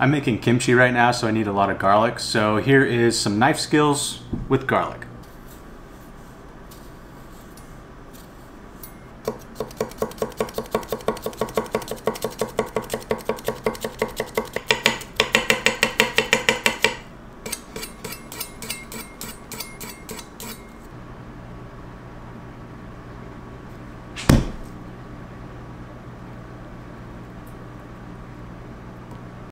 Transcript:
I'm making kimchi right now, so I need a lot of garlic. So here is some knife skills with garlic.